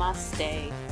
Namaste.